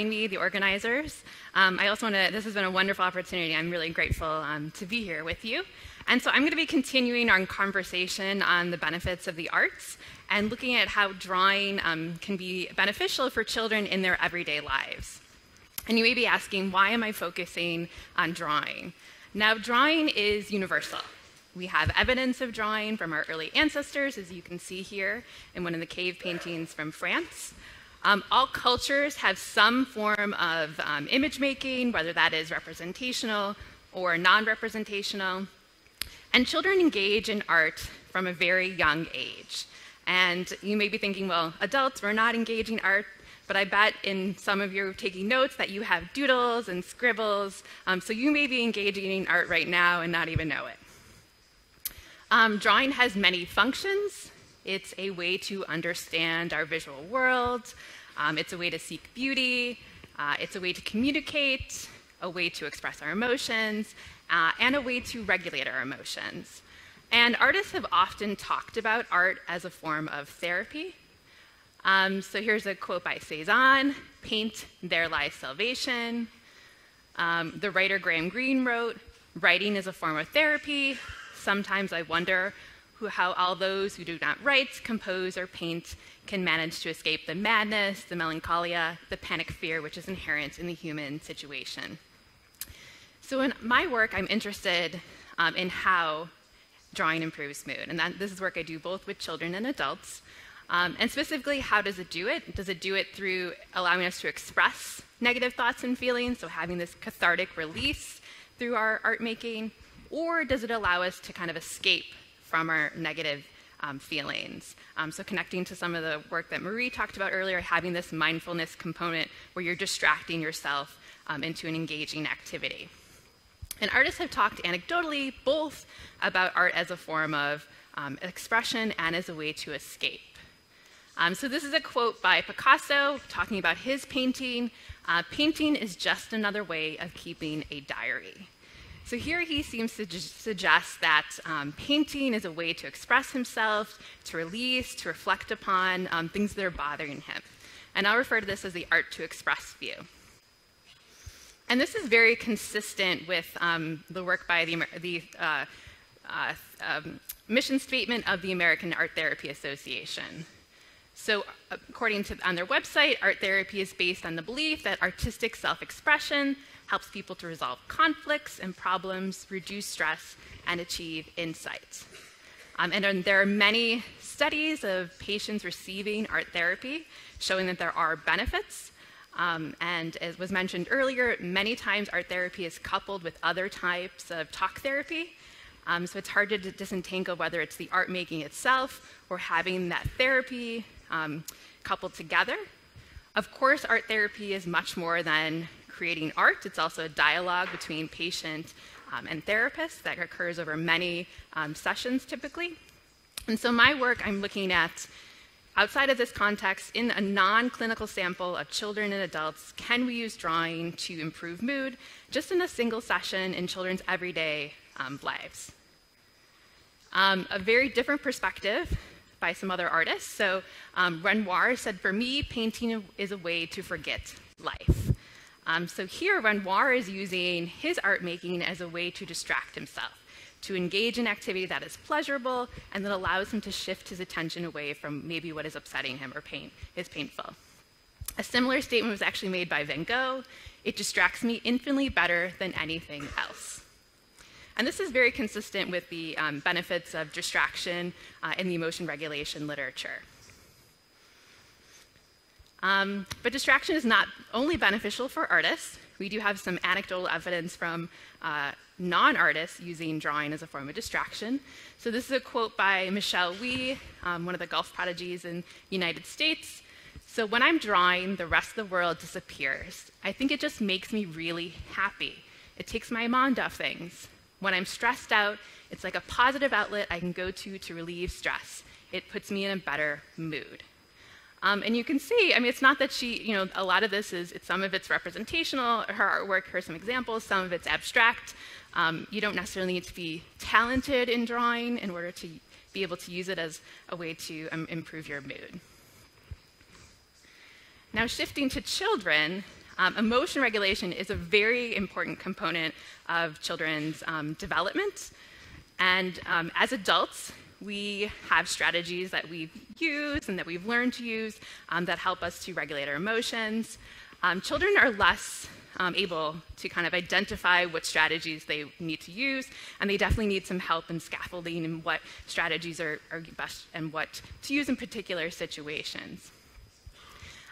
having me, the organizers. Um, I also want to, this has been a wonderful opportunity. I'm really grateful um, to be here with you. And so I'm going to be continuing our conversation on the benefits of the arts and looking at how drawing um, can be beneficial for children in their everyday lives. And you may be asking, why am I focusing on drawing? Now, drawing is universal. We have evidence of drawing from our early ancestors, as you can see here in one of the cave paintings from France. Um, all cultures have some form of um, image making, whether that is representational or non representational. And children engage in art from a very young age. And you may be thinking, well, adults, we're not engaging art, but I bet in some of you taking notes that you have doodles and scribbles, um, so you may be engaging in art right now and not even know it. Um, drawing has many functions. It's a way to understand our visual world. Um, it's a way to seek beauty. Uh, it's a way to communicate, a way to express our emotions, uh, and a way to regulate our emotions. And artists have often talked about art as a form of therapy. Um, so here's a quote by Cezanne Paint, there lies salvation. Um, the writer Graham Greene wrote, Writing is a form of therapy. Sometimes I wonder who, how all those who do not write, compose, or paint can manage to escape the madness, the melancholia, the panic fear which is inherent in the human situation. So, in my work, I'm interested um, in how drawing improves mood. And that, this is work I do both with children and adults. Um, and specifically, how does it do it? Does it do it through allowing us to express negative thoughts and feelings, so having this cathartic release through our art making? Or does it allow us to kind of escape from our negative um, feelings? Um, so, connecting to some of the work that Marie talked about earlier, having this mindfulness component where you're distracting yourself um, into an engaging activity. And artists have talked anecdotally both about art as a form of um, expression and as a way to escape. Um, so, this is a quote by Picasso talking about his painting. Uh, painting is just another way of keeping a diary. So, here he seems to suggest that um, painting is a way to express himself, to release, to reflect upon um, things that are bothering him. And I'll refer to this as the art to express view. And this is very consistent with um, the work by the, the uh, uh, um, mission statement of the American Art Therapy Association. So, according to on their website, art therapy is based on the belief that artistic self-expression helps people to resolve conflicts and problems, reduce stress, and achieve insight. Um, and there are many studies of patients receiving art therapy showing that there are benefits um, and as was mentioned earlier, many times art therapy is coupled with other types of talk therapy. Um, so it's hard to disentangle whether it's the art making itself or having that therapy um, coupled together. Of course, art therapy is much more than creating art. It's also a dialogue between patient um, and therapist that occurs over many um, sessions typically. And so my work, I'm looking at Outside of this context, in a non clinical sample of children and adults, can we use drawing to improve mood just in a single session in children's everyday um, lives? Um, a very different perspective by some other artists. So, um, Renoir said, For me, painting is a way to forget life. Um, so, here, Renoir is using his art making as a way to distract himself to engage in activity that is pleasurable and that allows him to shift his attention away from maybe what is upsetting him or pain is painful. A similar statement was actually made by Van Gogh. It distracts me infinitely better than anything else. And this is very consistent with the um, benefits of distraction uh, in the emotion regulation literature. Um, but distraction is not only beneficial for artists. We do have some anecdotal evidence from uh, non artists using drawing as a form of distraction. So, this is a quote by Michelle Wie, um, one of the golf prodigies in the United States. So, when I'm drawing, the rest of the world disappears. I think it just makes me really happy. It takes my mind off things. When I'm stressed out, it's like a positive outlet I can go to to relieve stress. It puts me in a better mood. Um, and you can see, I mean, it's not that she, you know, a lot of this is, some of it's representational, her artwork, her some examples, some of it's abstract. Um, you don't necessarily need to be talented in drawing in order to be able to use it as a way to um, improve your mood. Now, shifting to children, Um, emotion regulation is a very important component of children's um, development. And um, as adults, we have strategies that we use and that we've learned to use um, that help us to regulate our emotions. Um, children are less um, able to kind of identify what strategies they need to use, and they definitely need some help in scaffolding and what strategies are, are best and what to use in particular situations.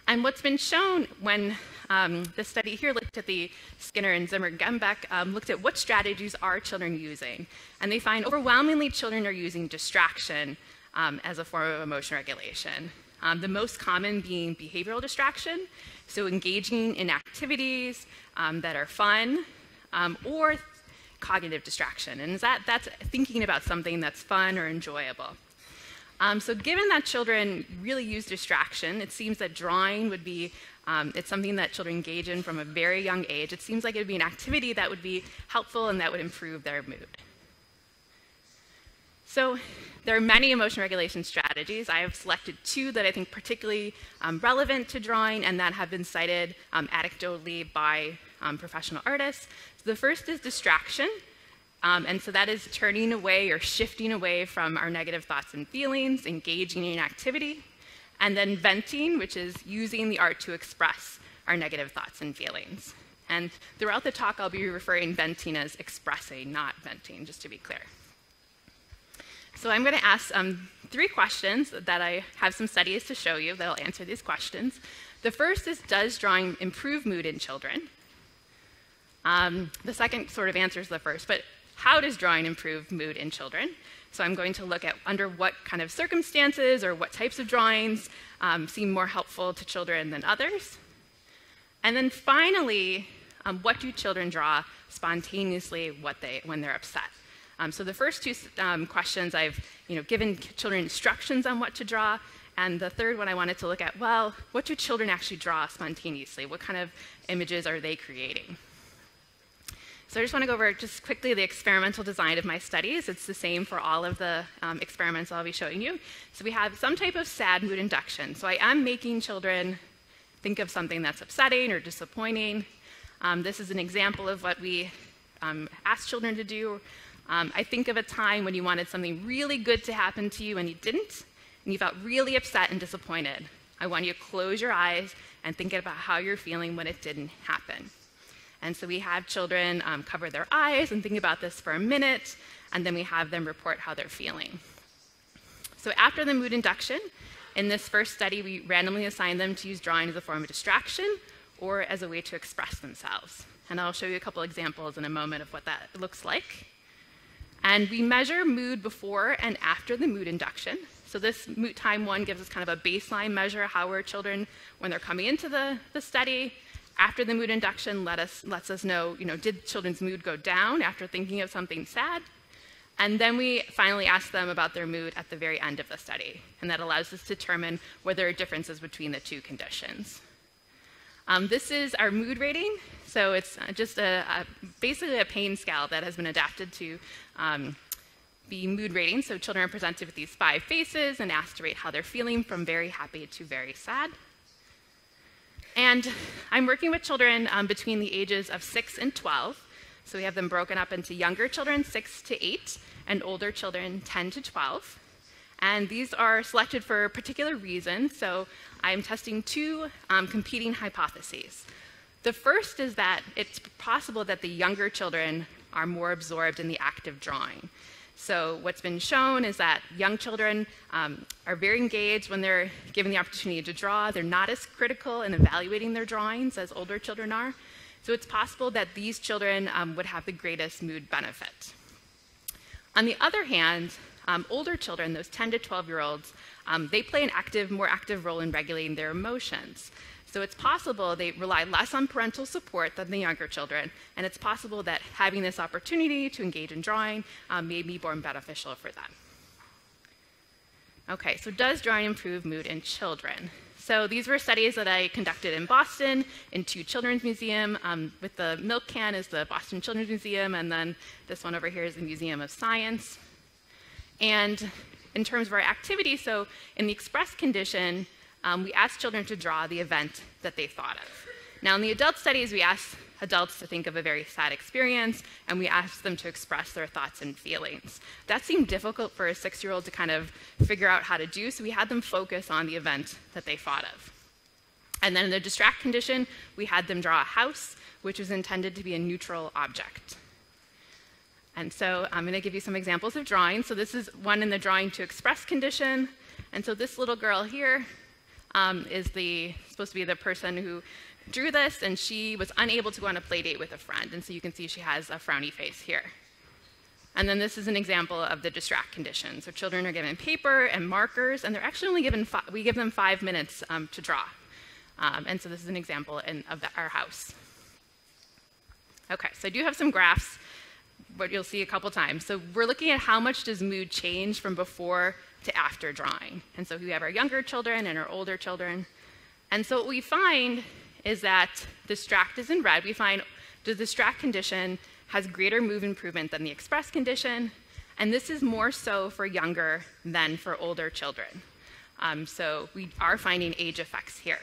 And what's been shown when um, the study here looked at the Skinner and Zimmer Gembeck, um, looked at what strategies are children using. And they find overwhelmingly children are using distraction um, as a form of emotion regulation. Um, the most common being behavioral distraction, so engaging in activities um, that are fun, um, or cognitive distraction. And that, that's thinking about something that's fun or enjoyable. Um, so given that children really use distraction, it seems that drawing would be, um, it's something that children engage in from a very young age. It seems like it would be an activity that would be helpful and that would improve their mood. So there are many emotion regulation strategies. I have selected two that I think particularly um, relevant to drawing and that have been cited um, anecdotally by um, professional artists. So the first is distraction. Um, and so that is turning away or shifting away from our negative thoughts and feelings, engaging in activity, and then venting, which is using the art to express our negative thoughts and feelings. And throughout the talk, I'll be referring venting as expressing, not venting, just to be clear. So I'm going to ask um, three questions that I have some studies to show you that will answer these questions. The first is Does drawing improve mood in children? Um, the second sort of answers the first, but how does drawing improve mood in children? So I'm going to look at under what kind of circumstances or what types of drawings um, seem more helpful to children than others. And then finally, um, what do children draw spontaneously they, when they're upset? Um, so the first two um, questions I've you know, given children instructions on what to draw. And the third one I wanted to look at, well, what do children actually draw spontaneously? What kind of images are they creating? So I just want to go over just quickly the experimental design of my studies. It's the same for all of the um, experiments I'll be showing you. So we have some type of sad mood induction. So I am making children think of something that's upsetting or disappointing. Um, this is an example of what we um, ask children to do. Um, I think of a time when you wanted something really good to happen to you and you didn't, and you felt really upset and disappointed. I want you to close your eyes and think about how you're feeling when it didn't happen. And so we have children um, cover their eyes and think about this for a minute, and then we have them report how they're feeling. So after the mood induction, in this first study, we randomly assigned them to use drawing as a form of distraction or as a way to express themselves. And I'll show you a couple examples in a moment of what that looks like. And we measure mood before and after the mood induction. So this mood time one gives us kind of a baseline measure how our children when they're coming into the, the study after the mood induction let us, lets us know, you know, did children's mood go down after thinking of something sad? And then we finally ask them about their mood at the very end of the study. And that allows us to determine whether there are differences between the two conditions. Um, this is our mood rating. So it's uh, just a, a, basically a pain scale that has been adapted to um, be mood rating. So children are presented with these five faces and asked to rate how they're feeling from very happy to very sad. And I'm working with children um, between the ages of 6 and 12. So we have them broken up into younger children, 6 to 8, and older children, 10 to 12. And these are selected for particular reason. So I'm testing two um, competing hypotheses. The first is that it's possible that the younger children are more absorbed in the act of drawing. So what's been shown is that young children um, are very engaged when they're given the opportunity to draw. They're not as critical in evaluating their drawings as older children are. So it's possible that these children um, would have the greatest mood benefit. On the other hand, um, older children, those 10 to 12 year olds, um, they play an active, more active role in regulating their emotions. So it's possible they rely less on parental support than the younger children, and it's possible that having this opportunity to engage in drawing um, may be more beneficial for them. Okay, so does drawing improve mood in children? So these were studies that I conducted in Boston in two children's museum. Um, with the milk can is the Boston Children's Museum, and then this one over here is the Museum of Science. And in terms of our activity, so in the express condition, um, we asked children to draw the event that they thought of. Now, in the adult studies, we asked adults to think of a very sad experience, and we asked them to express their thoughts and feelings. That seemed difficult for a six year old to kind of figure out how to do, so we had them focus on the event that they thought of. And then in the distract condition, we had them draw a house, which was intended to be a neutral object. And so I'm going to give you some examples of drawing. So this is one in the drawing to express condition. And so this little girl here um, is the, supposed to be the person who drew this, and she was unable to go on a play date with a friend. And so you can see she has a frowny face here. And then this is an example of the distract condition. So children are given paper and markers, and they're actually only given, we give them five minutes um, to draw. Um, and so this is an example in, of the, our house. Okay, so I do have some graphs, but you'll see a couple times. So we're looking at how much does mood change from before to after drawing. And so we have our younger children and our older children. And so what we find is that distract is in red. We find the distract condition has greater mood improvement than the express condition, and this is more so for younger than for older children. Um, so we are finding age effects here.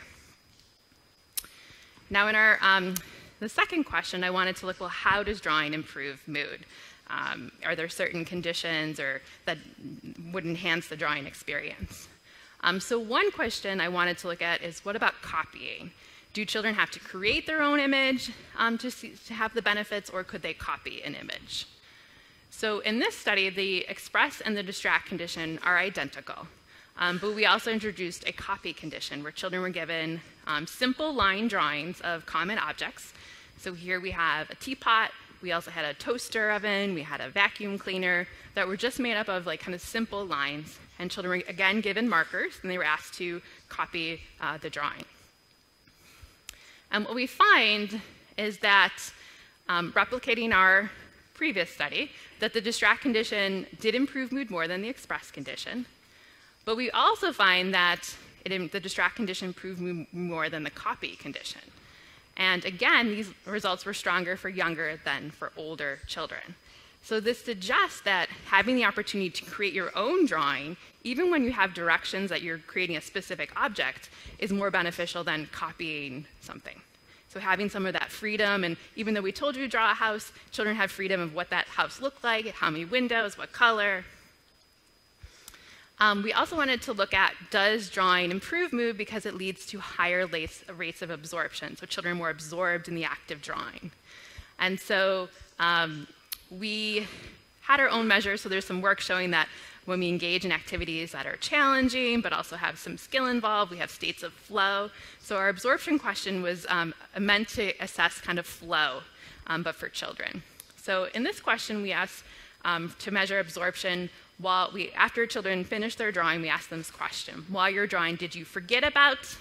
Now, in our um, the second question, I wanted to look well, how does drawing improve mood? Um, are there certain conditions or that would enhance the drawing experience? Um, so one question I wanted to look at is what about copying? Do children have to create their own image um, to, see, to have the benefits, or could they copy an image? So in this study, the express and the distract condition are identical. Um, but we also introduced a copy condition where children were given um, simple line drawings of common objects. So here we have a teapot, we also had a toaster oven, we had a vacuum cleaner that were just made up of like kind of simple lines. And children were again given markers and they were asked to copy uh, the drawing. And what we find is that um, replicating our previous study, that the distract condition did improve mood more than the express condition. But we also find that it, the distract condition improved mood more than the copy condition. And again, these results were stronger for younger than for older children. So this suggests that having the opportunity to create your own drawing, even when you have directions that you're creating a specific object, is more beneficial than copying something. So having some of that freedom, and even though we told you to draw a house, children have freedom of what that house looked like, how many windows, what color. Um, we also wanted to look at does drawing improve mood because it leads to higher rates of absorption, so children are more absorbed in the act of drawing. And so um, we had our own measures, so there's some work showing that when we engage in activities that are challenging but also have some skill involved, we have states of flow. So our absorption question was um, meant to assess kind of flow, um, but for children. So in this question, we asked um, to measure absorption while we, after children finish their drawing, we ask them this question. While you're drawing, did you forget about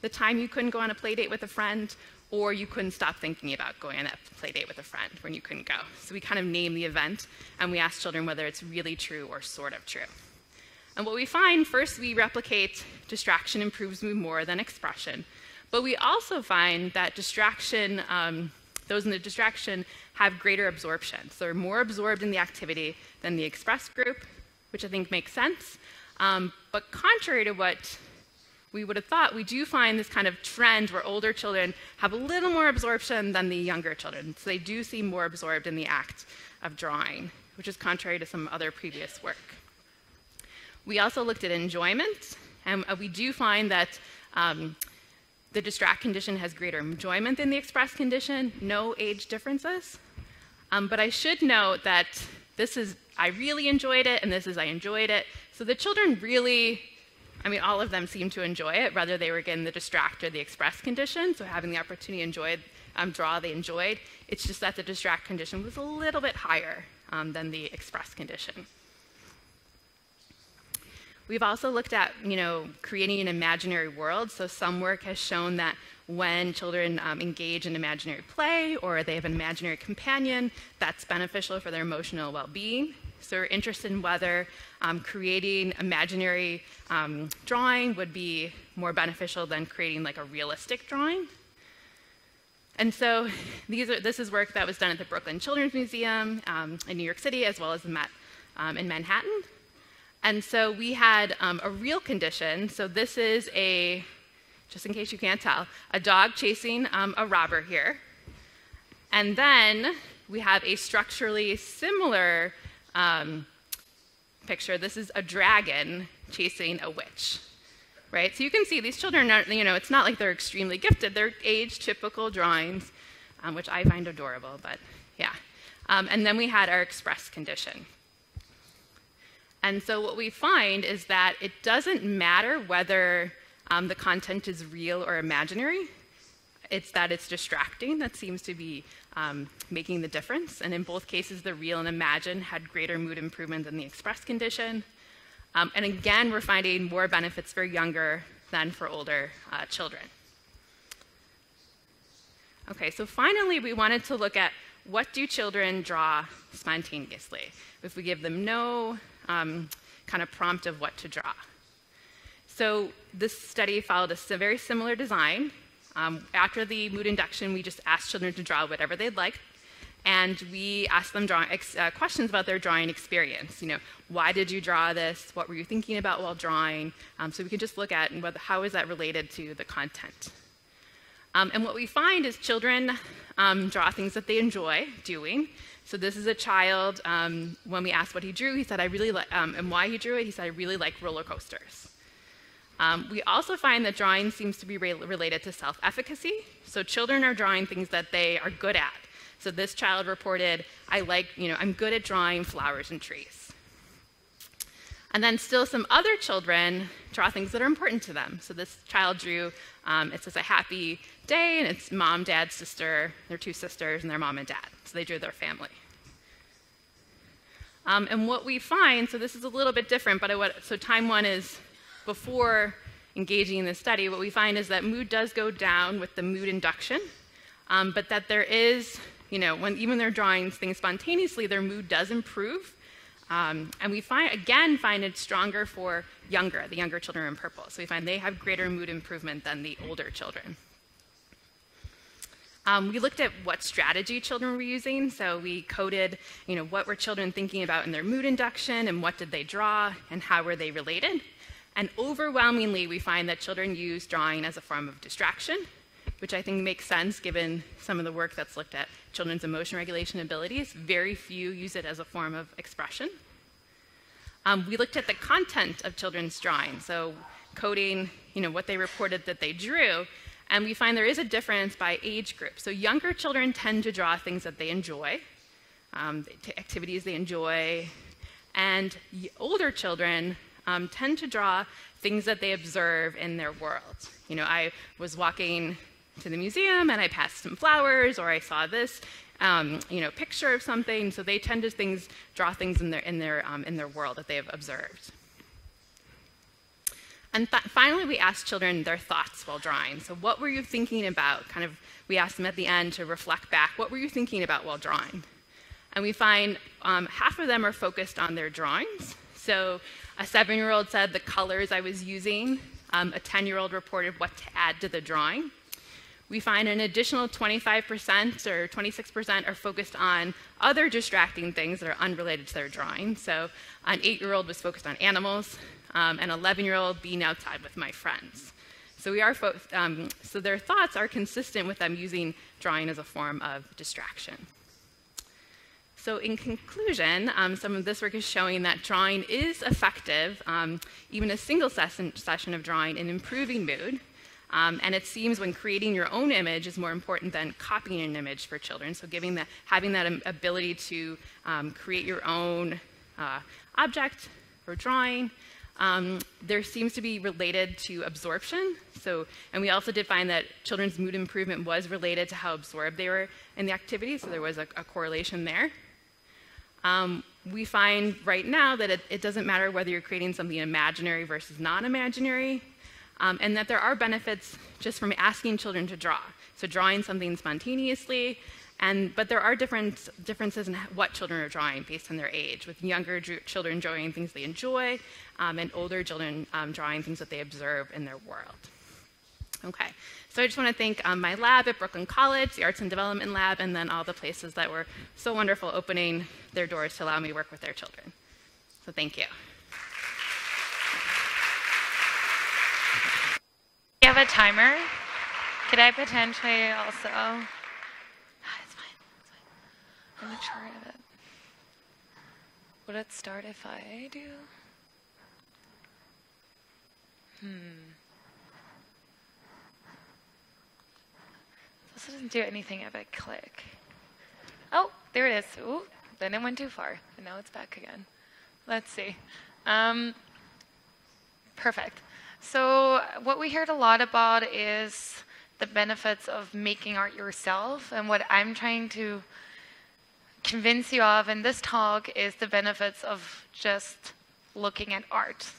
the time you couldn't go on a play date with a friend, or you couldn't stop thinking about going on that play date with a friend when you couldn't go. So we kind of name the event and we ask children whether it's really true or sort of true. And what we find first, we replicate distraction improves mood more than expression. But we also find that distraction, um, those in the distraction, have greater absorption. So they're more absorbed in the activity than the express group, which I think makes sense. Um, but contrary to what we would have thought we do find this kind of trend where older children have a little more absorption than the younger children. So they do seem more absorbed in the act of drawing, which is contrary to some other previous work. We also looked at enjoyment, and uh, we do find that um, the distract condition has greater enjoyment than the express condition, no age differences. Um, but I should note that this is, I really enjoyed it, and this is, I enjoyed it. So the children really I mean, all of them seemed to enjoy it, whether they were getting the distract or the express condition. So having the opportunity to enjoy um, draw, they enjoyed. It's just that the distract condition was a little bit higher um, than the express condition. We've also looked at, you know, creating an imaginary world. So some work has shown that when children um, engage in imaginary play or they have an imaginary companion, that's beneficial for their emotional well-being. So we're interested in whether um, creating imaginary um, drawing would be more beneficial than creating like a realistic drawing. And so these are, this is work that was done at the Brooklyn Children's Museum um, in New York City as well as the Met um, in Manhattan. And so we had um, a real condition. So this is a just in case you can't tell, a dog chasing um, a robber here. And then we have a structurally similar um, picture. This is a dragon chasing a witch, right? So you can see these children are, you know, it's not like they're extremely gifted. They're age typical drawings, um, which I find adorable, but yeah. Um, and then we had our express condition. And so what we find is that it doesn't matter whether um, the content is real or imaginary. It's that it's distracting that seems to be um, making the difference. And in both cases, the real and imagine had greater mood improvement than the express condition. Um, and again, we're finding more benefits for younger than for older uh, children. Okay, so finally, we wanted to look at what do children draw spontaneously if we give them no um, kind of prompt of what to draw. So this study followed a very similar design. Um, after the mood induction, we just asked children to draw whatever they'd like, and we asked them uh, questions about their drawing experience. You know, why did you draw this? What were you thinking about while drawing? Um, so we can just look at whether, how is that related to the content. Um, and what we find is children um, draw things that they enjoy doing. So this is a child. Um, when we asked what he drew, he said, "I really like," um, and why he drew it, he said, "I really like roller coasters." Um, we also find that drawing seems to be re- related to self efficacy. So children are drawing things that they are good at. So this child reported, I like, you know, I'm good at drawing flowers and trees. And then still some other children draw things that are important to them. So this child drew, um, it says a happy day, and it's mom, dad, sister, their two sisters, and their mom and dad. So they drew their family. Um, and what we find, so this is a little bit different, but what, so time one is before engaging in this study, what we find is that mood does go down with the mood induction, um, but that there is, you know, when even they're drawing things spontaneously, their mood does improve. Um, and we find, again, find it stronger for younger, the younger children in purple. So we find they have greater mood improvement than the older children. Um, we looked at what strategy children were using. So we coded, you know, what were children thinking about in their mood induction and what did they draw and how were they related. And overwhelmingly, we find that children use drawing as a form of distraction, which I think makes sense given some of the work that's looked at children's emotion regulation abilities. Very few use it as a form of expression. Um, we looked at the content of children's drawing, so coding, you know, what they reported that they drew, and we find there is a difference by age group. So younger children tend to draw things that they enjoy, um, activities they enjoy, and older children um, tend to draw things that they observe in their world. You know, I was walking to the museum and I passed some flowers, or I saw this, um, you know, picture of something. So they tend to things draw things in their in their um, in their world that they have observed. And finally, we asked children their thoughts while drawing. So, what were you thinking about? Kind of, we asked them at the end to reflect back. What were you thinking about while drawing? And we find um, half of them are focused on their drawings. So, a seven year old said the colors I was using. Um, a 10 year old reported what to add to the drawing. We find an additional 25% or 26% are focused on other distracting things that are unrelated to their drawing. So, an eight year old was focused on animals, um, an 11 year old being outside with my friends. So, we are um, so their thoughts are consistent with them using drawing as a form of distraction. So, in conclusion, um, some of this work is showing that drawing is effective, um, even a single session, session of drawing, in improving mood. Um, and it seems when creating your own image is more important than copying an image for children. So, giving that, having that ability to um, create your own uh, object or drawing. Um, there seems to be related to absorption. So, and we also did find that children's mood improvement was related to how absorbed they were in the activity. So there was a, a correlation there. Um, we find right now that it, it, doesn't matter whether you're creating something imaginary versus non imaginary, um, and that there are benefits just from asking children to draw. So, drawing something spontaneously, and, but there are different, differences in what children are drawing based on their age, with younger children drawing things they enjoy, um, and older children um, drawing things that they observe in their world. Okay, so I just want to thank um, my lab at Brooklyn College, the Arts and Development Lab, and then all the places that were so wonderful opening their doors to allow me to work with their children. So thank you. You have a timer? Could I potentially also? Oh, it's fine. It's fine. I'm not sure of it. Would it start if I do? Hmm. Doesn't do anything if I click. Oh, there it is. Ooh, then it went too far, and now it's back again. Let's see. Um, perfect. So what we heard a lot about is the benefits of making art yourself, and what I'm trying to convince you of in this talk is the benefits of just looking at art,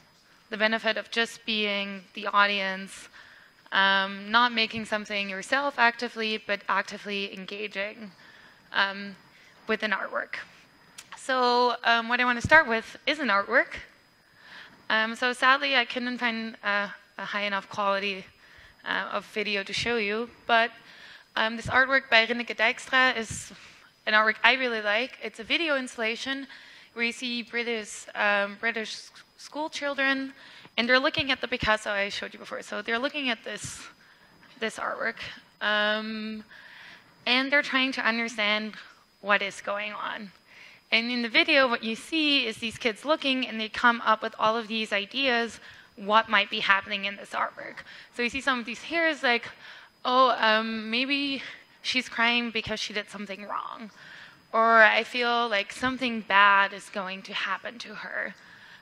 the benefit of just being the audience, um, not making something yourself actively, but actively engaging um, with an artwork. So um, what I want to start with is an artwork. Um, so sadly, I couldn't find a high enough quality uh, of video to show you, but um, this artwork by Rineke Dijkstra is an artwork I really like. It's a video installation where you see British, um, British school children, and they're looking at the Picasso I showed you before. So they're looking at this, this artwork, um, and they're trying to understand what is going on. And in the video, what you see is these kids looking and they come up with all of these ideas what might be happening in this artwork. So you see some of these hairs like, oh, um, maybe she's crying because she did something wrong. Or I feel like something bad is going to happen to her.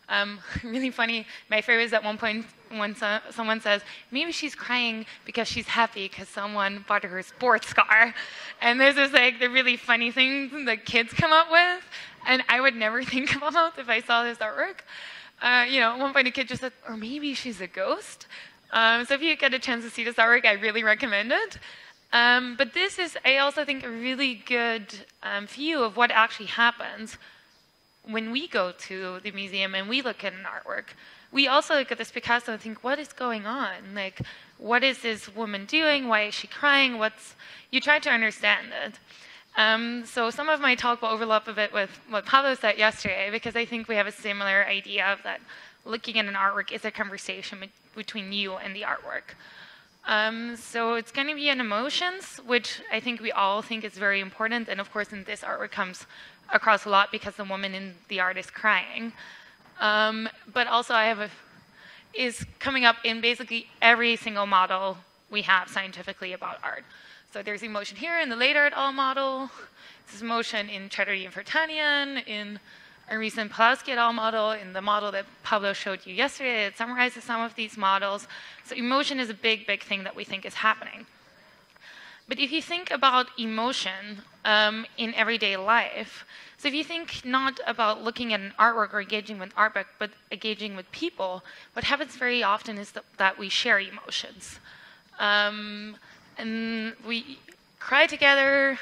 Um, really funny. My favorite is at one point when so, someone says, maybe she's crying because she's happy because someone bought her sports car. And there's this is like the really funny things that kids come up with. And I would never think about if I saw this artwork. Uh, you know, at one point a kid just said, or maybe she's a ghost. Um, so if you get a chance to see this artwork, I really recommend it. Um, but this is, I also think, a really good um, view of what actually happens when we go to the museum and we look at an artwork, we also look at this Picasso and think, what is going on? Like, what is this woman doing? Why is she crying? What's you try to understand it. Um, so some of my talk will overlap a bit with what Pablo said yesterday because I think we have a similar idea of that looking at an artwork is a conversation between you and the artwork. Um, so it's going to be an emotions, which I think we all think is very important. And of course, in this artwork comes across a lot because the woman in the art is crying. Um, but also I have a, is coming up in basically every single model we have scientifically about art. So there's emotion here in the Leder et al model. This is emotion in Chatterjee and Vartanian, in a recent Pelowski et al. model, in the model that Pablo showed you yesterday it summarizes some of these models. So emotion is a big, big thing that we think is happening. But if you think about emotion um, in everyday life, so if you think not about looking at an artwork or engaging with artwork, but engaging with people, what happens very often is that, that we share emotions. Um, and we cry together,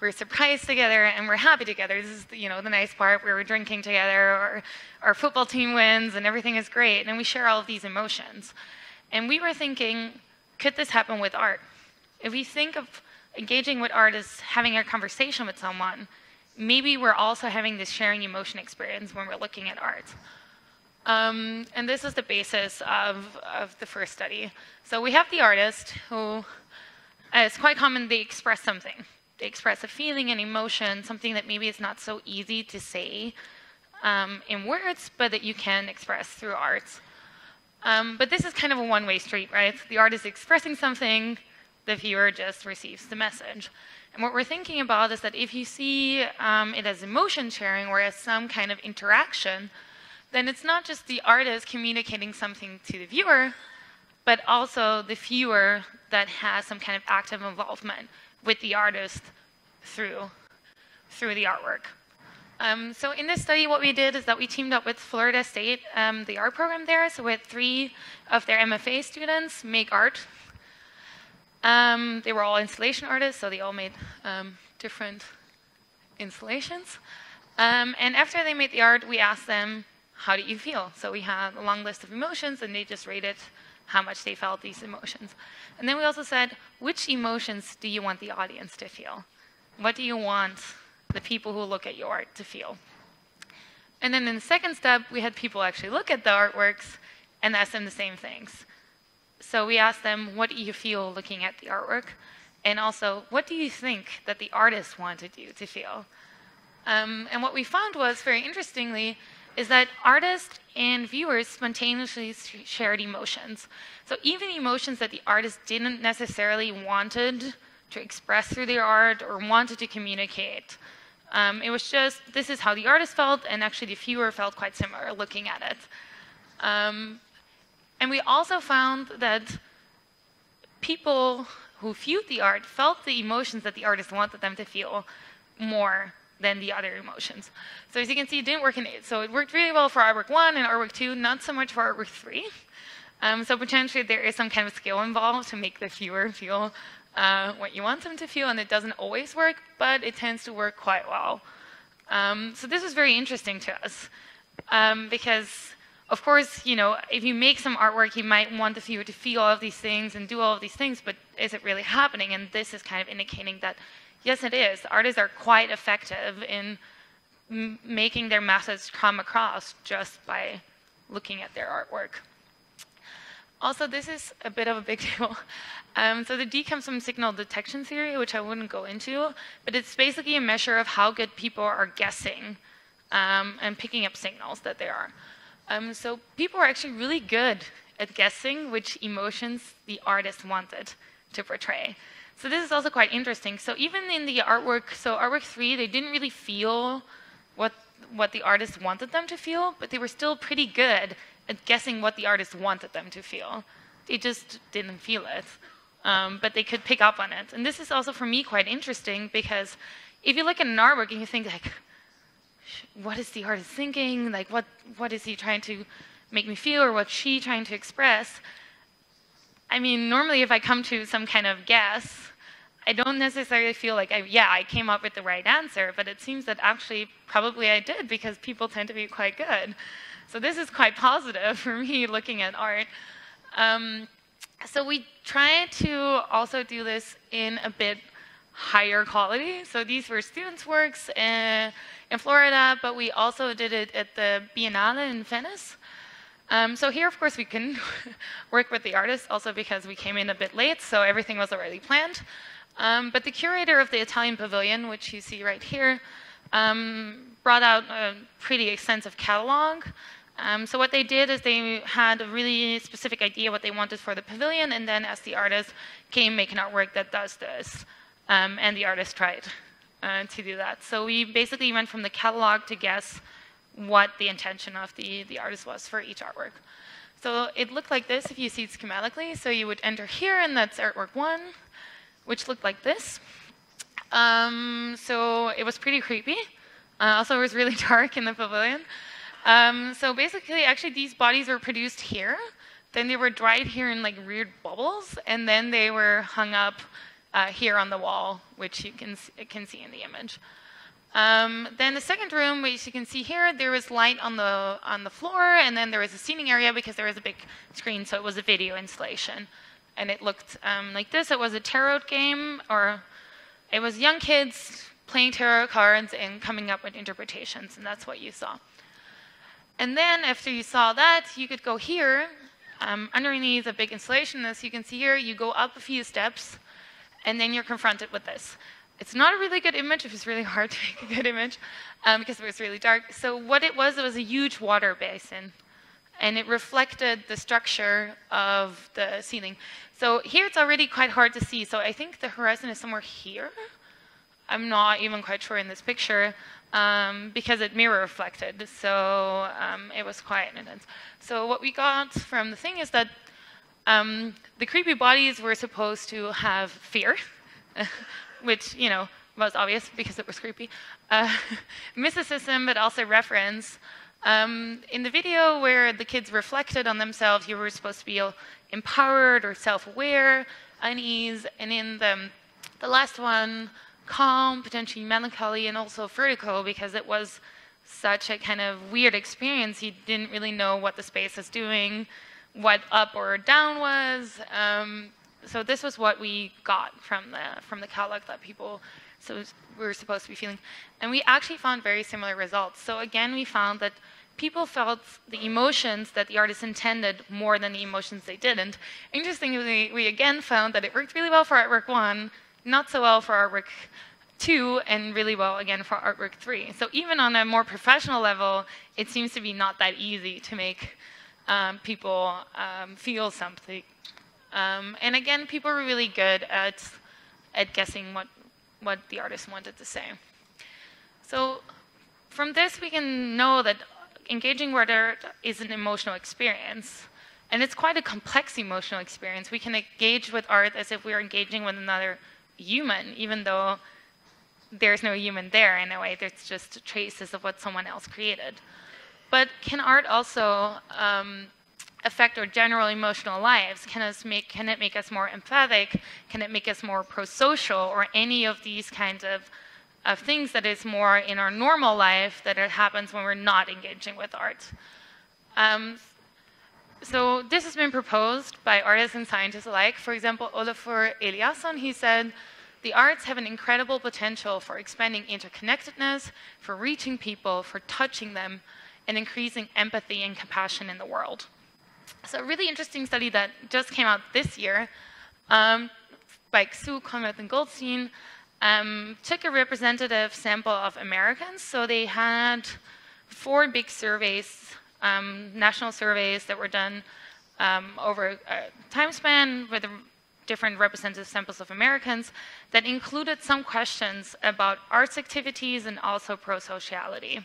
we're surprised together, and we're happy together. This is, you know, the nice part we're drinking together, or our football team wins, and everything is great, and we share all of these emotions. And we were thinking, could this happen with art? If we think of engaging with art as having a conversation with someone, maybe we're also having this sharing emotion experience when we're looking at art. Um, and this is the basis of, of the first study. So we have the artist who, uh, it's quite common they express something. They express a feeling, an emotion, something that maybe is not so easy to say um, in words, but that you can express through art. Um, but this is kind of a one-way street, right? The artist is expressing something, the viewer just receives the message. And what we're thinking about is that if you see um, it as emotion sharing or as some kind of interaction, then it's not just the artist communicating something to the viewer, but also the viewer that has some kind of active involvement with the artist through, through the artwork. Um, so in this study, what we did is that we teamed up with Florida State, um, the art program there. So we had three of their MFA students make art um, they were all installation artists, so they all made um, different installations. Um, and after they made the art, we asked them, how do you feel? So we had a long list of emotions, and they just rated how much they felt these emotions. And then we also said, which emotions do you want the audience to feel? What do you want the people who look at your art to feel? And then in the second step, we had people actually look at the artworks and ask them the same things So we asked them, what do you feel looking at the artwork? And also, what do you think that the artist wanted you to feel? Um, and what we found was, very interestingly, is that artists and viewers spontaneously shared emotions. So even emotions that the artist didn't necessarily wanted to express through their art or wanted to communicate. Um, it was just, this is how the artist felt, and actually the viewer felt quite similar looking at it. Um, and we also found that people who viewed the art felt the emotions that the artist wanted them to feel more than the other emotions. So as you can see, it didn't work in eight. So it worked really well for artwork one and artwork two, not so much for artwork three. Um, so potentially there is some kind of skill involved to make the viewer feel uh, what you want them to feel, and it doesn't always work, but it tends to work quite well. Um, so this was very interesting to us um, because, of course, you know, if you make some artwork, you might want the viewer to feel all of these things and do all of these things, but is it really happening? And this is kind of indicating that, yes, it is. Artists are quite effective in making their message come across just by looking at their artwork. Also, this is a bit of a big deal. Um, so the D comes from signal detection theory, which I wouldn't go into, but it's basically a measure of how good people are guessing um, and picking up signals that they are. Um, so people are actually really good at guessing which emotions the artist wanted to portray. So this is also quite interesting. So even in the artwork, so artwork three, they didn't really feel what what the artist wanted them to feel, but they were still pretty good at guessing what the artist wanted them to feel. They just didn't feel it um, but they could pick up on it. And this is also for me quite interesting because if you look at an artwork and you think like, what is the artist thinking? Like, what what is he trying to make me feel, or what's she trying to express? I mean, normally if I come to some kind of guess, I don't necessarily feel like, I, yeah, I came up with the right answer, but it seems that actually probably I did because people tend to be quite good. So this is quite positive for me looking at art. Um, so we try to also do this in a bit higher quality. So these were students' works in, in Florida, but we also did it at the Biennale in Venice. Um, so here, of course, we can work with the artists also because we came in a bit late, so everything was already planned. Um, but the curator of the Italian pavilion, which you see right here, um, brought out a pretty extensive catalog um, so what they did is they had a really specific idea what they wanted for the pavilion, and then as the artist came, make an artwork that does this. Um, and the artist tried uh, to do that. So we basically went from the catalog to guess what the intention of the, the artist was for each artwork. So it looked like this if you see it schematically. So you would enter here, and that's artwork one, which looked like this. Um, so it was pretty creepy. Uh, also, it was really dark in the pavilion. Um, so basically, actually, these bodies were produced here. Then they were dried here in like weird bubbles, and then they were hung up uh, here on the wall, which you can can see in the image. Um, then the second room, which you can see here, there was light on the on the floor, and then there was a seating area because there was a big screen, so it was a video installation, and it looked um, like this. It was a tarot game, or it was young kids playing tarot cards and coming up with interpretations, and that's what you saw. And then after you saw that, you could go here, um, underneath a big installation, as you can see here, you go up a few steps, and then you're confronted with this. It's not a really good image, it was really hard to make a good image, um, because it was really dark. So what it was, it was a huge water basin, and it reflected the structure of the ceiling. So here it's already quite hard to see, so I think the horizon is somewhere here. I'm not even quite sure in this picture, um, because it mirror reflected. So um, it was quite intense. So what we got from the thing is that um, the creepy bodies were supposed to have fear, which, you know, was obvious because it was creepy. Uh, mysticism, but also reference. Um, in the video where the kids reflected on themselves, you were supposed to be empowered or self-aware, unease, and in the, the last one, calm, potentially melancholy, and also vertical because it was such a kind of weird experience. You didn't really know what the space was doing, what up or down was. Um, so this was what we got from the from the catalog that people so we were supposed to be feeling, and we actually found very similar results. So again, we found that people felt the emotions that the artist intended more than the emotions they didn't. Interestingly, we again found that it worked really well for artwork one, not so well for artwork two, and really well again for artwork three. So even on a more professional level, it seems to be not that easy to make um, people um, feel something. Um, and again, people are really good at at guessing what what the artist wanted to say. So from this, we can know that engaging with art is an emotional experience. And it's quite a complex emotional experience. We can engage with art as if we are engaging with another human, even though there's no human there in a way. There's just traces of what someone else created. But can art also um, affect our general emotional lives? Can, make, can it make us more empathic? Can it make us more pro-social? Or any of these kinds of, of things that is more in our normal life that it happens when we're not engaging with art? Um, so this has been proposed by artists and scientists alike. For example, Olafur Eliasson, he said, the arts have an incredible potential for expanding interconnectedness, for reaching people, for touching them, and increasing empathy and compassion in the world. So a really interesting study that just came out this year um, by Xu, Konrath, and Goldstein um, took a representative sample of Americans. So they had four big surveys, um, national surveys that were done um, over a time span with different representative samples of Americans that included some questions about arts activities and also pro-sociality.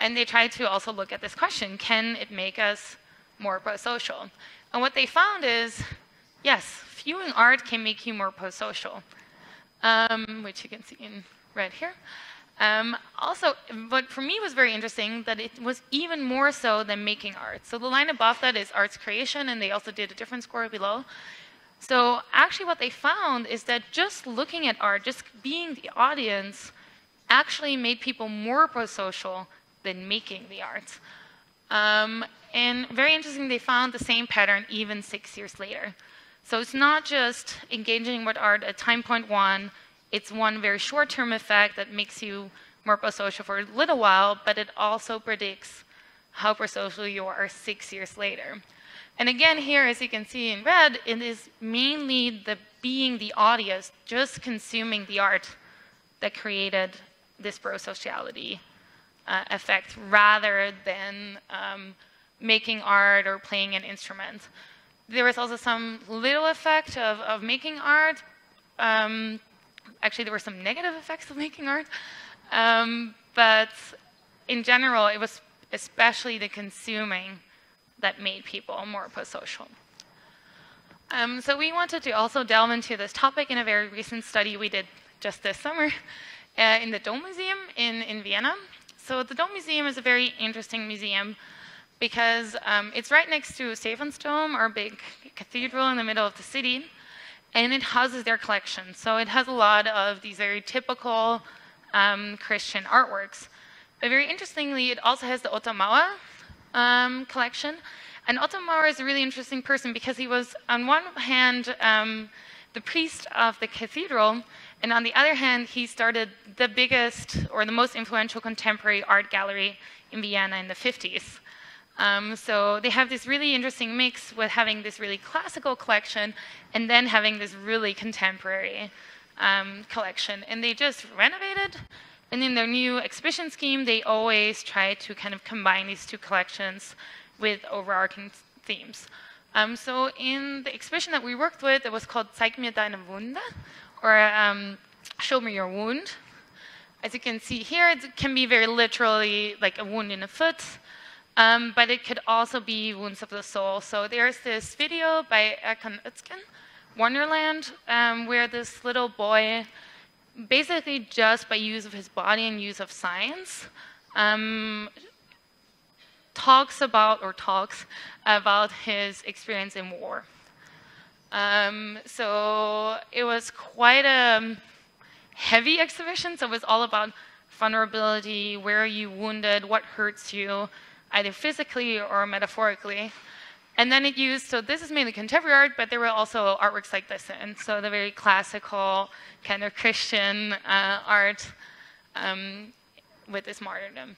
And they tried to also look at this question, can it make us more pro-social. And what they found is, yes, viewing art can make you more pro-social, um, which you can see in red here. Um, also, what for me was very interesting, that it was even more so than making art. So the line above that is arts creation, and they also did a different score below. So actually what they found is that just looking at art, just being the audience, actually made people more pro-social than making the art. Um, and very interesting, they found the same pattern even six years later. So it's not just engaging with art at time point one, it's one very short-term effect that makes you more pro-social for a little while, but it also predicts how pro-social you are six years later. And again, here, as you can see in red, it is mainly the being the audience, just consuming the art that created this pro-sociality uh, effect rather than um, making art or playing an instrument. There was also some little effect of, of making art. Um, actually, there were some negative effects of making art. Um, but in general, it was especially the consuming that made people more post-social. Um, so we wanted to also delve into this topic in a very recent study we did just this summer uh, in the Dom Museum in, in Vienna. So the Dom Museum is a very interesting museum because um, it's right next to Stephansdom, our big cathedral in the middle of the city, and it houses their collection. So it has a lot of these very typical um, Christian artworks. But very interestingly, it also has the Otto Mauer um, collection. And Otto Mauer is a really interesting person because he was, on one hand, um, the priest of the cathedral, and on the other hand, he started the biggest or the most influential contemporary art gallery in Vienna in the 50s. Um, so they have this really interesting mix with having this really classical collection and then having this really contemporary um, collection. And they just renovated. And in their new exhibition scheme, they always try to kind of combine these two collections with overarching themes. Um, so in the exhibition that we worked with, it was called Zeig mir deine Wunde, or um, Show me your wound. As you can see here, it can be very literally like a wound in the foot. Um, but it could also be wounds of the soul. So there's this video by Erkan Özkan, Wonderland, um, where this little boy, basically just by use of his body and use of science, um, talks about or talks about his experience in war. Um, so it was quite a heavy exhibition. So it was all about vulnerability, where are you wounded, what hurts you, either physically or metaphorically. And then it used, so this is mainly contemporary art, but there were also artworks like this in. So the very classical kind of Christian uh, art um, with this martyrdom.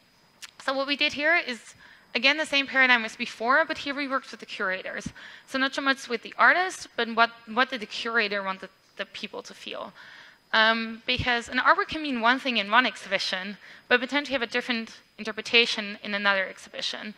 So what we did here is Again, the same paradigm as before, but here we worked with the curators. So not so much with the artist, but what, what did the curator want the, the people to feel? Um, because an artwork can mean one thing in one exhibition, but potentially have a different interpretation in another exhibition.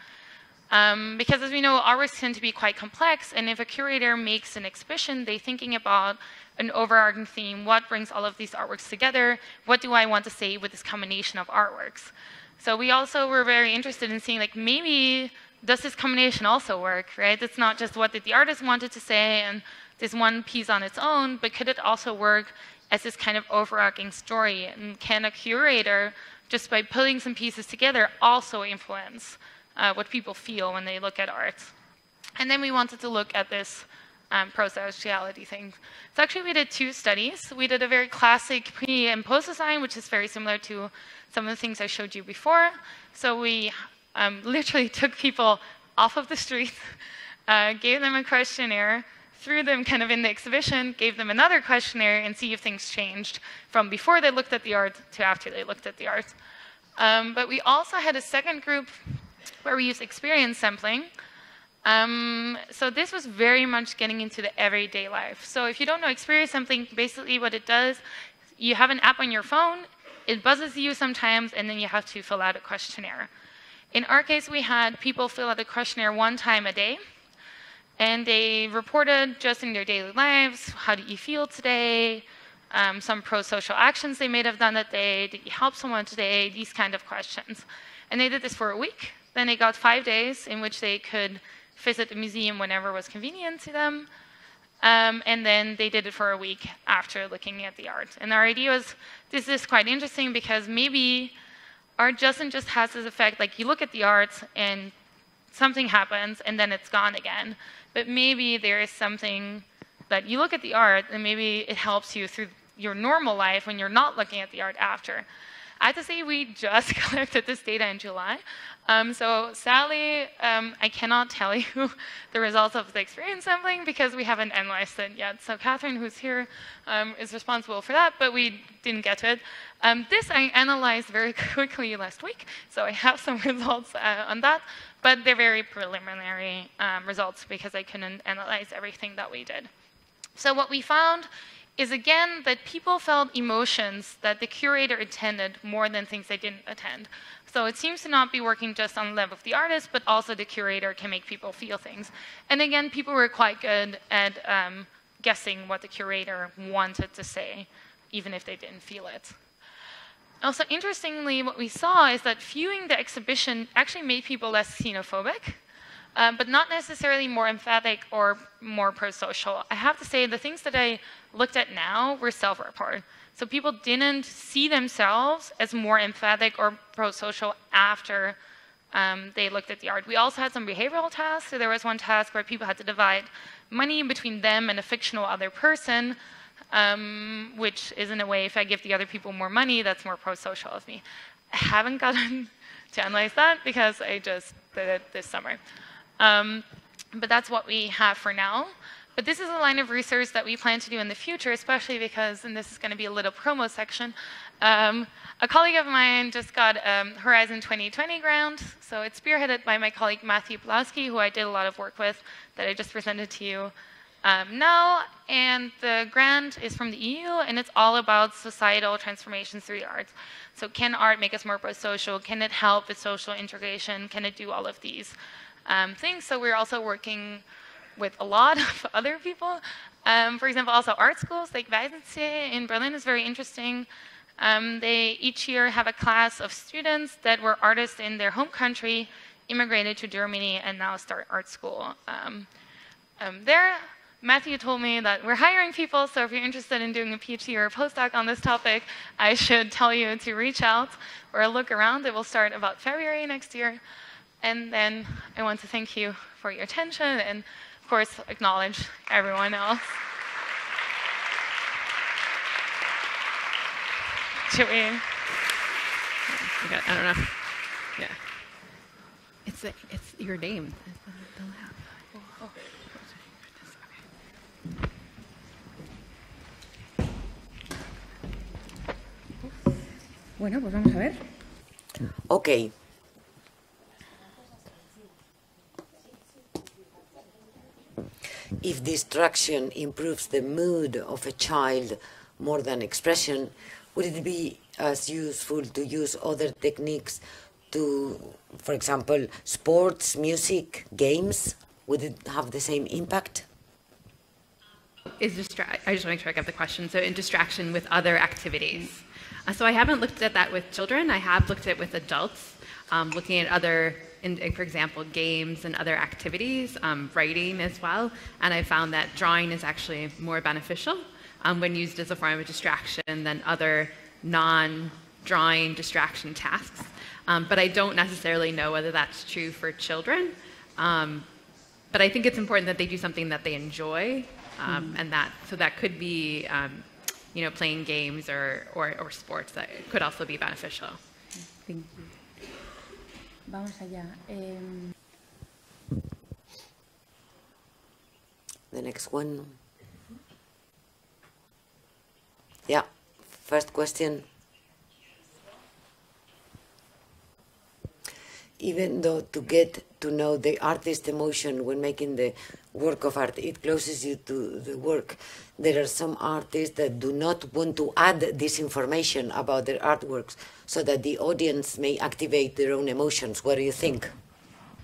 Um, because as we know, artworks tend to be quite complex, and if a curator makes an exhibition, they're thinking about an overarching theme, what brings all of these artworks together, what do I want to say with this combination of artworks. So we also were very interested in seeing like maybe does this combination also work, right? It's not just what did the artist wanted to say and this one piece on its own, but could it also work as this kind of overarching story? And can a curator, just by putting some pieces together, also influence uh, what people feel when they look at art? And then we wanted to look at this um, pro-sociality thing. So actually we did two studies. We did a very classic pre and post design, which is very similar to some of the things I showed you before. So we um, literally took people off of the street, uh, gave them a questionnaire, threw them kind of in the exhibition, gave them another questionnaire, and see if things changed from before they looked at the art to after they looked at the art. Um, but we also had a second group where we used experience sampling. Um, so this was very much getting into the everyday life. So if you don't know experience sampling, basically what it does, you have an app on your phone, it buzzes you sometimes, and then you have to fill out a questionnaire. In our case, we had people fill out a questionnaire one time a day, and they reported just in their daily lives, how do you feel today, um, some pro-social actions they may have done that day, did you help someone today, these kind of questions. And they did this for a week. Then they got five days in which they could visit the museum whenever was convenient to them, um, and then they did it for a week after looking at the art. And our idea was this is quite interesting because maybe art doesn't just has this effect like you look at the art and something happens and then it's gone again. But maybe there is something that you look at the art and maybe it helps you through your normal life when you're not looking at the art after. I have to say we just collected this data in July. Um, so sadly, um, I cannot tell you the results of the experience sampling because we haven't analyzed it yet. So Catherine, who's here, um, is responsible for that, but we didn't get to it. Um, this I analyzed very quickly last week, so I have some results uh, on that, but they're very preliminary um, results because I couldn't analyze everything that we did. So what we found is again that people felt emotions that the curator attended more than things they didn't attend. So it seems to not be working just on the level of the artist, but also the curator can make people feel things. And again, people were quite good at um, guessing what the curator wanted to say, even if they didn't feel it. Also, interestingly, what we saw is that viewing the exhibition actually made people less xenophobic um, but not necessarily more emphatic or more pro-social. I have to say the things that I looked at now were self-report. So people didn't see themselves as more emphatic or pro-social after um, they looked at the art. We also had some behavioral tasks. So there was one task where people had to divide money between them and a fictional other person, um, which is in a way, if I give the other people more money, that's more pro-social of me. I haven't gotten to analyze that because I just did it this summer. Um, but that's what we have for now. But this is a line of research that we plan to do in the future, especially because, and this is going to be a little promo section, um, a colleague of mine just got um, Horizon 2020 grant. So it's spearheaded by my colleague Matthew Pelowski, who I did a lot of work with that I just presented to you um, now. And the grant is from the EU, and it's all about societal transformations through the arts. So can art make us more pro-social? Can it help with social integration? Can it do all of these? Um, things. So we're also working with a lot of other people. Um, for example, also art schools like Weißensee in Berlin is very interesting. Um, they each year have a class of students that were artists in their home country, immigrated to Germany, and now start art school um, um, there. Matthew told me that we're hiring people, so if you're interested in doing a PhD or a postdoc on this topic, I should tell you to reach out or look around. It will start about February next year. And then I want to thank you for your attention and, of course, acknowledge everyone else. Should we? I don't know. Yeah. It's, a, it's your name. Bueno, pues vamos a ver. Ok, if distraction improves the mood of a child more than expression, would it be as useful to use other techniques to, for example, sports, music, games? Would it have the same impact? Is distra- I just want to make sure I get the question. So, in distraction with other activities. Uh, so, I haven't looked at that with children. I have looked at it with adults, um, looking at other, in, in, for example, games and other activities, um, writing as well. And I found that drawing is actually more beneficial um, when used as a form of distraction than other non drawing distraction tasks. Um, but I don't necessarily know whether that's true for children. Um, but I think it's important that they do something that they enjoy, um, mm. and that so that could be, um, you know, playing games or, or, or, sports that could also be beneficial. Thank you. Vamos allá. Um... The next one. Yeah, first question. Even though to get to know the artist emotion when making the work of art, it closes you to the work. There are some artists that do not want to add this information about their artworks so that the audience may activate their own emotions. What do you think?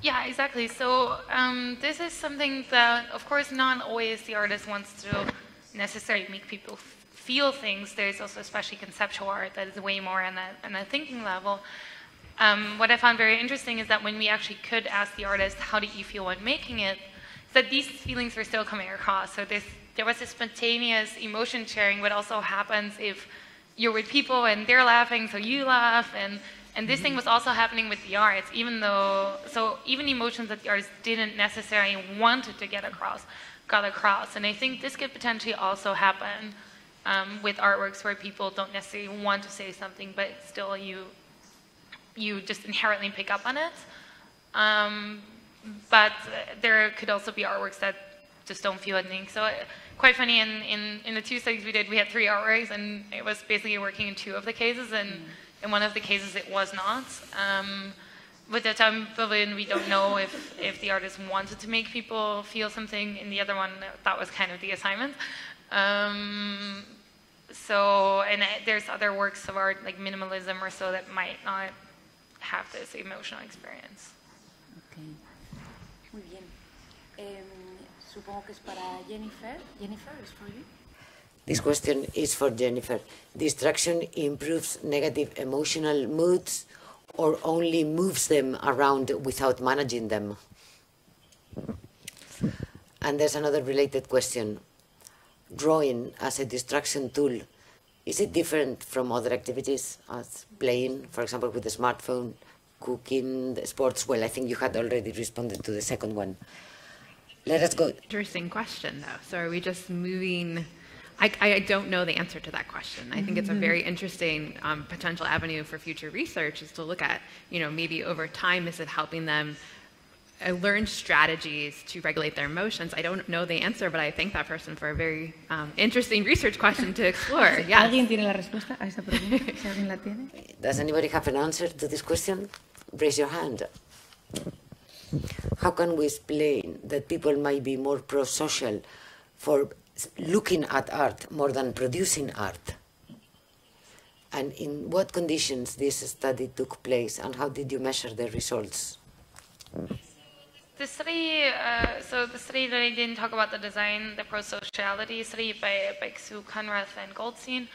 Yeah, exactly. So um, this is something that, of course, not always the artist wants to necessarily make people feel things, there's also especially conceptual art that is way more on a, on a thinking level. Um, what I found very interesting is that when we actually could ask the artist, how did you feel when making it, that these feelings were still coming across. So this, there was a spontaneous emotion sharing, what also happens if you're with people and they're laughing, so you laugh, and and this thing was also happening with the arts, even though, so even emotions that the artist didn't necessarily wanted to get across, got across. And I think this could potentially also happen um, with artworks where people don't necessarily want to say something, but still you you just inherently pick up on it. Um, but there could also be artworks that just don't feel anything. So quite funny, in, in, in the two studies we did, we had three artworks, and it was basically working in two of the cases, and mm. in one of the cases it was not. Um, with the time pavilion, we don't know if, if the artist wanted to make people feel something. In the other one, that was kind of the assignment. Um, so, and there's other works of art like minimalism or so that might not have this emotional experience. Okay. Muy bien. Um, supongo que es para Jennifer. Jennifer, is for you. This question is for Jennifer. Distraction improves negative emotional moods or only moves them around without managing them? And there's another related question drawing as a distraction tool, is it different from other activities as playing, for example, with the smartphone, cooking, sports? Well, I think you had already responded to the second one. Let us go. Interesting question, though. So are we just moving? I, I don't know the answer to that question. I think it's a mm-hmm. very interesting um, potential avenue for future research is to look at, you know, maybe over time, is it helping them I learned strategies to regulate their emotions. I don't know the answer, but I thank that person for a very um, interesting research question to explore. Yeah. ¿Alguien tiene la respuesta a esa pregunta? Si alguien la tiene. Does anybody have an answer to this question? Raise your hand. How can we explain that people might be more pro-social for looking at art more than producing art? And in what conditions this study took place, and how did you measure the results? The study, uh, so the study that I didn't talk about the design, the pro-sociality study by, by Xu Konrath and Goldstein,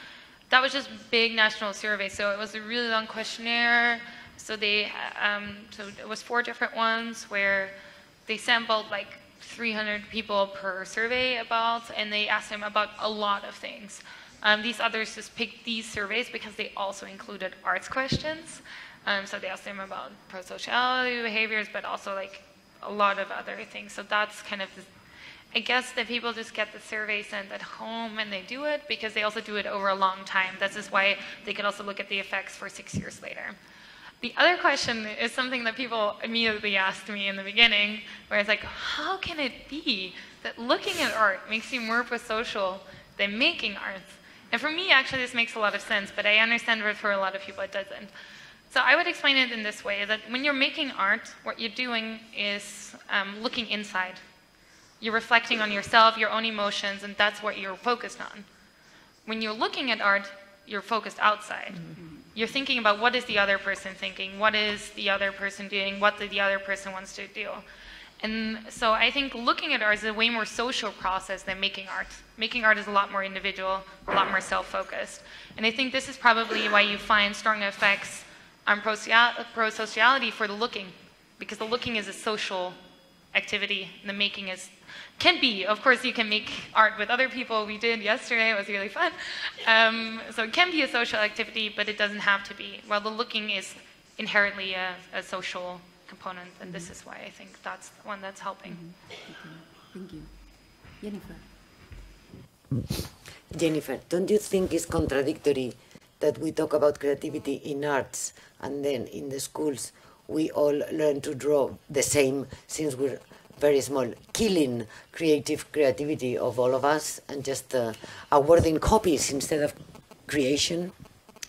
that was just big national survey. So it was a really long questionnaire. So they, um, so it was four different ones where they sampled like 300 people per survey about, and they asked them about a lot of things. Um, these others just picked these surveys because they also included arts questions. Um, so they asked them about pro-sociality behaviors, but also like a lot of other things. So that's kind of, I guess that people just get the survey sent at home and they do it because they also do it over a long time. This is why they can also look at the effects for six years later. The other question is something that people immediately asked me in the beginning, where it's like, how can it be that looking at art makes you more pro-social than making art? And for me, actually, this makes a lot of sense, but I understand for a lot of people it doesn't. So I would explain it in this way, that when you're making art, what you're doing is um, looking inside. You're reflecting on yourself, your own emotions, and that's what you're focused on. When you're looking at art, you're focused outside. Mm-hmm. You're thinking about what is the other person thinking, what is the other person doing, what the other person wants to do. And so I think looking at art is a way more social process than making art. Making art is a lot more individual, a lot more self-focused. And I think this is probably why you find strong effects on pro-sociality for the looking, because the looking is a social activity, and the making is can be. Of course, you can make art with other people. We did yesterday; it was really fun. Um, so it can be a social activity, but it doesn't have to be. Well, the looking is inherently a, a social component, and mm-hmm. this is why I think that's the one that's helping. Mm-hmm. Thank you. Jennifer. Jennifer, don't you think it's contradictory that we talk about creativity in arts and then in the schools we all learn to draw the same since we're very small, killing creative creativity of all of us and just uh, awarding copies instead of creation?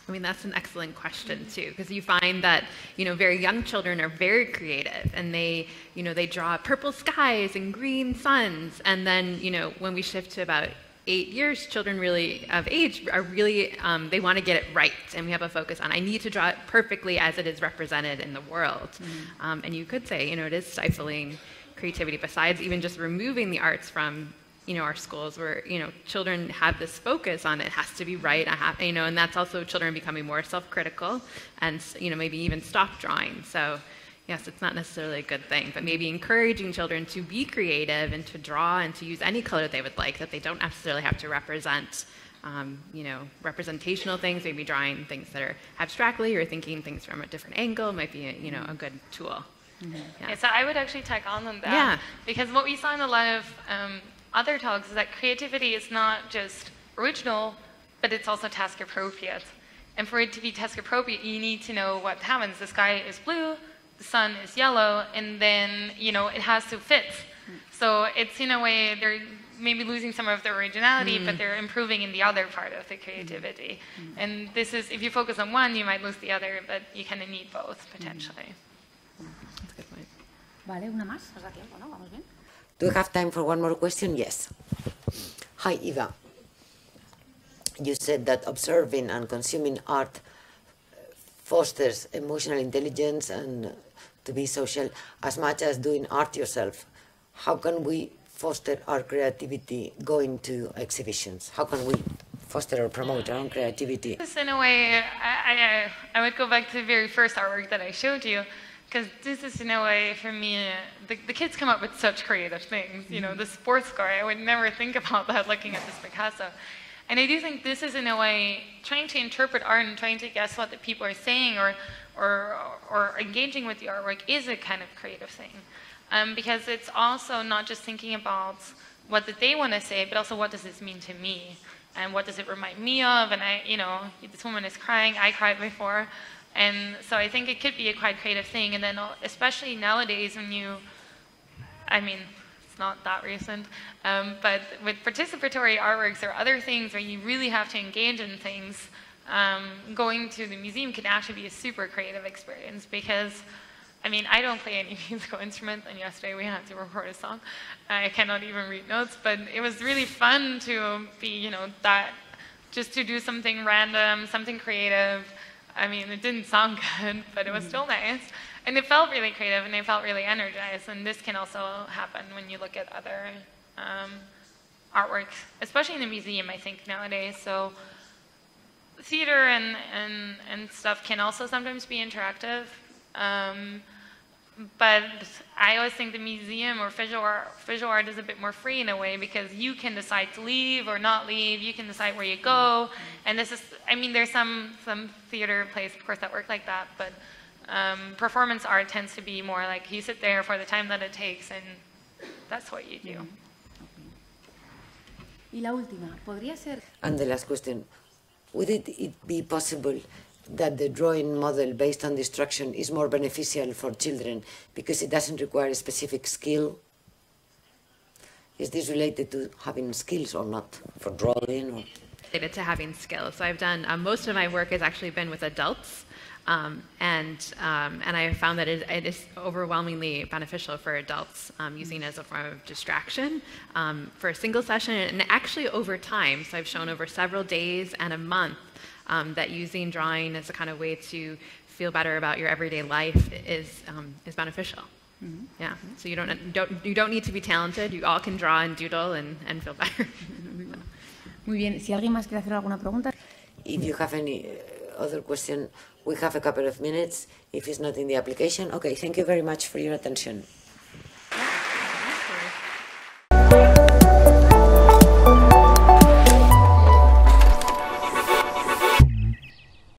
I mean, that's an excellent question too, because you find that you know very young children are very creative, and they you know they draw purple skies and green suns, and then you know when we shift to about eight years, children really of age are really um, they want to get it right, and we have a focus on I need to draw it perfectly as it is represented in the world, mm-hmm. um, and you could say you know it is stifling creativity. Besides even just removing the arts from you know, our schools where, you know, children have this focus on it has to be right, I have, you know, and that's also children becoming more self-critical and, you know, maybe even stop drawing. So, yes, it's not necessarily a good thing, but maybe encouraging children to be creative and to draw and to use any color they would like, that they don't necessarily have to represent, um, you know, representational things, maybe drawing things that are abstractly or thinking things from a different angle might be, a, you know, a good tool. Mm-hmm. Yeah. yeah. so I would actually tag on on that. Yeah. Because what we saw in a lot of um, other talks is that creativity is not just original, but it's also task appropriate. And for it to be task appropriate, you need to know what happens. The sky is blue, the sun is yellow, and then you know it has to fit. So it's in a way they're maybe losing some of their originality, mm. but they're improving in the other part of the creativity. Mm. And this is if you focus on one, you might lose the other, but you kind of need both potentially. That's a good point. Vale, una más. ¿Nos da tiempo, no? ¿Vamos bien? Do we have time for one more question? Yes. Hi, Eva. You said that observing and consuming art fosters emotional intelligence and to be social as much as doing art yourself. How can we foster our creativity going to exhibitions? How can we foster or promote our own creativity? In a way, I, I, I would go back to the very first artwork that I showed you because this is in a way for me the, the, kids come up with such creative things you know mm-hmm. the sports car i would never think about that looking at this picasso and i do think this is in a way trying to interpret art and trying to guess what the people are saying or or or engaging with the artwork is a kind of creative thing. Um, because it's also not just thinking about what did they want to say but also what does this mean to me? And what does it remind me of? And i you know this woman is crying i cried before. And so I think it could be a quite creative thing. And then, especially nowadays, when you, I mean, it's not that recent, um, but with participatory artworks or other things where you really have to engage in things, um, going to the museum can actually be a super creative experience because. I mean, I don't play any musical instrument, and yesterday we had to record a song. I cannot even read notes, but it was really fun to be, you know, that just to do something random, something creative, I mean, it didn't sound good, but it was still nice. And it felt really creative and it felt really energized. And this can also happen when you look at other um, artworks, especially in the museum, I think, nowadays. So theater and, and, and stuff can also sometimes be interactive. Um, but I always think the museum or visual art, visual art is a bit more free in a way because you can decide to leave or not leave. You can decide where you go, and this is. I mean, there's some some theater plays, of course, that work like that, but um, performance art tends to be more like you sit there for the time that it takes, and that's what you do. Y la última, podría ser. And the last question: Would it be possible that the drawing model based on destruction is more beneficial for children because it doesn't require a specific skill? Is this related to having skills or not for drawing? Or? Related to having skills. So I've done, um, most of my work has actually been with adults. Um, and, um, and I have found that it, it is overwhelmingly beneficial for adults um, using it as a form of distraction um, for a single session and actually over time. So I've shown over several days and a month um, that using drawing as a kind of way to feel better about your everyday life is, um, is beneficial. Yeah, so you don't, don't, you don't need to be talented. You all can draw and doodle and, and feel better. Muy bien, si alguien más quiere hacer alguna pregunta. If you have any uh, other question, we have a couple of minutes. If it's not in the application, okay, thank you very much for your attention.